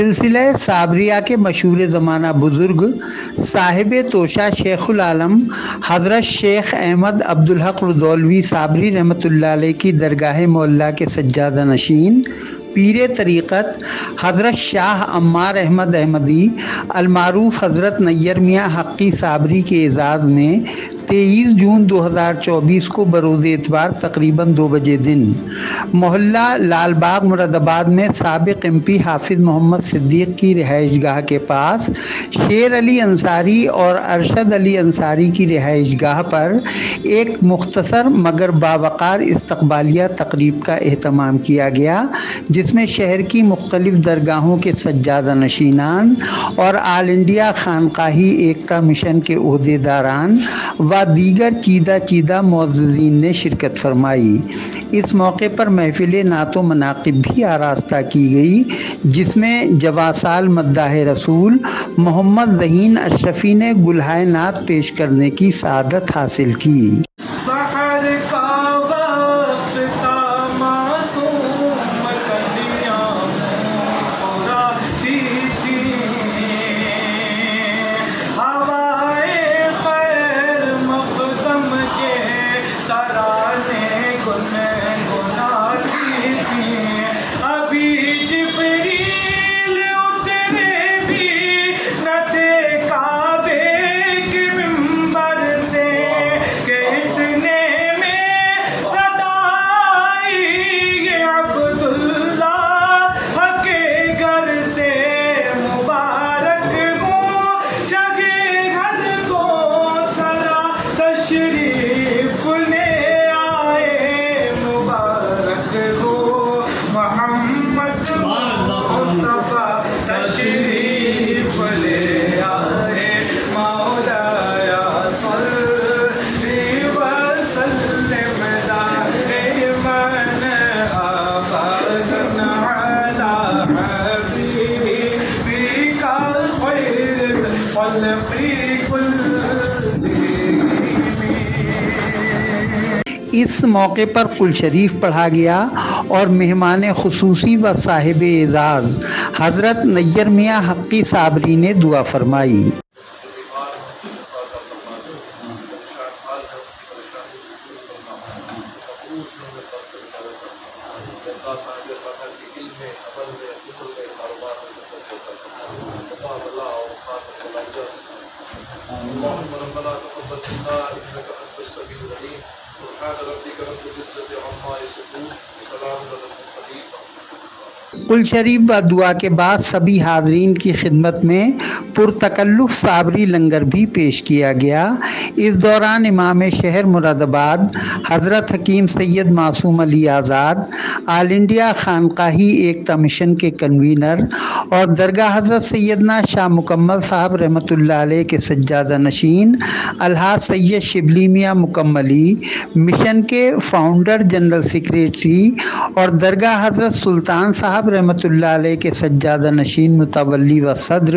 سلسلہ صابریہ کے مشہور زمانہ بزرگ صاحب توشہ شیخ العالم حضرت شیخ احمد عبدالحق ردولوی صابری رحمۃ اللہ علیہ کی درگاہ مولا کے سجادہ نشین، پیر طریقت حضرت شاہ عمار احمد احمدی، المعروف حضرت نیر میاں حقی صابری کے اعزاز میں تیئیس جون دو ہزار چوبیس کو بروز اتوار تقریباً دو بجے دن محلہ لال باغ مراد آباد میں سابق ایم پی حافظ محمد صدیق کی رہائش گاہ کے پاس شیر علی انصاری اور ارشد علی انصاری کی رہائش گاہ پر ایک مختصر مگر باوقار استقبالیہ تقریب کا اہتمام کیا گیا، جس میں شہر کی مختلف درگاہوں کے سجادہ نشینان اور آل انڈیا خانقاہی ایکتا مشن کے عہدے داران و دیگر چیدہ چیدہ معززین نے شرکت فرمائی۔ اس موقع پر محفل نعت و مناقب بھی آراستہ کی گئی، جس میں جواسال مداح رسول محمد ذہین اشرفی نے گلہائے نعت پیش کرنے کی سعادت حاصل کی۔ اس موقع پر قل شریف پڑھا گیا اور مہمان خصوصی و صاحب اعزاز حضرت نیر میاں حقی صابری نے دعا فرمائی۔ اللہ صاحب خانہ کے علم میں عمل میں اللهم ربنا تقبل منا انك انت السميع العليم. سبحان ربك رب العزه عما يصفون. وسلام على المرسلين. قل شریف و دعا کے بعد سبھی حاضرین کی خدمت میں پرتکلف صابری لنگر بھی پیش کیا گیا۔ اس دوران امام شہر مراد آباد Hazrat Hakim Syed Masoom Ali Azad, all India Khanqahi Ekta mission کے کنوینر اور درگاہ حضرت سیدنا شاہ مکمل صاحب رحمۃ اللہ علیہ کے سجادہ نشین، الحاظ سید شبلی میاں مکملی، مشن کے فاؤنڈر جنرل سیکریٹری اور درگاہ حضرت سلطان صاحب صاحب رحمۃ اللہ علیہ کے سجادہ نشین متولی و صدر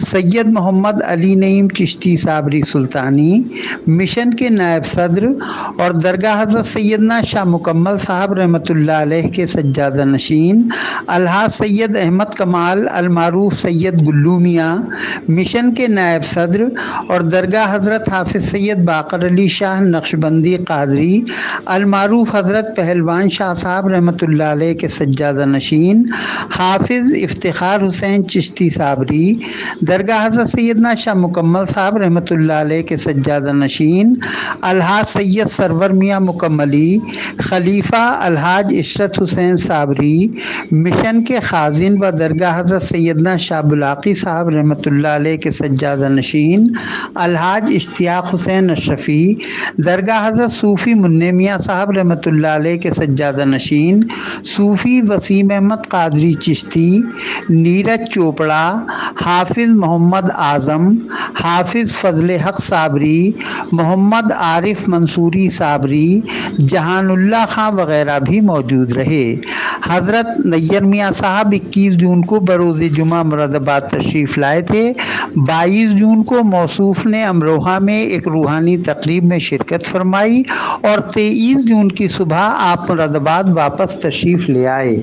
سید محمد علی نعیم چشتی صابری سلطانی، مشن کے نائب صدر اور درگاہ حضرت سیدنا شاہ مکمل صاحب رحمۃ اللہ علیہ کے سجادہ نشین، الحاظ سید احمد کمال، المعروف سید گلو میاں مشن کے نائب صدر اور درگاہ حضرت حافظ سید باقر علی شاہ نقشبندی قادری، المعروف حضرت پہلوان شاہ صاحب رحمۃ اللہ علیہ کے سجادہ نشین حافظ افتخار حسین چشتی صابری جی، درگاہ حضرت سیدنا شاہ مکمل صاحب رحمۃ اللہ علیہ کے سجادہ نشین، الحاج سید سرور میاں مکملی، خلیفہ الحاج عشرت حسین صابری جی، مشن کے خازن و درگاہ حضرت سیدنا شاہ بلاقی صاحب رحمۃ اللہ علیہ کے سجادہ نشین، الحاج اشتیاق حسین اشرفی، درگاہ حضرت صوفی منع میاں صاحب رحمۃ اللہ علیہ کے سجادہ نشین، صوفی وسیم احمد قادری چشتی، نیرج چوپڑا، حافظ محمد اعظم، حافظ فضل حق صابری، محمد عارف منصوری صابری، جہان اللہ خان وغیرہ بھی موجود رہے۔ حضرت نیر میاں صاحب اکیس جون کو بروز جمعہ مراد آباد تشریف لائے تھے۔ بائیس جون کو موصوف نے امروہہ میں ایک روحانی تقریب میں شرکت فرمائی اور تیئیس جون کی صبح آپ مراد آباد واپس تشریف لے آئے۔